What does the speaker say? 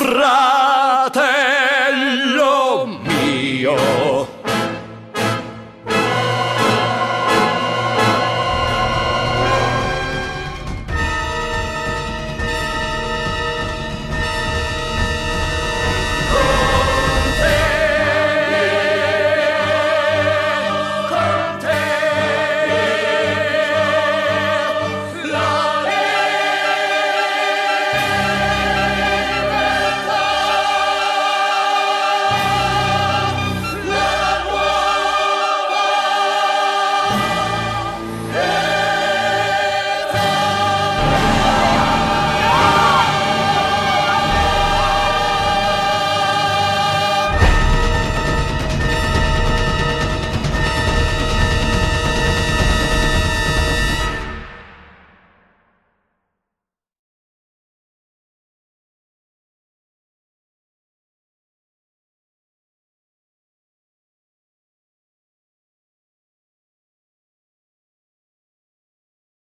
Ferrari.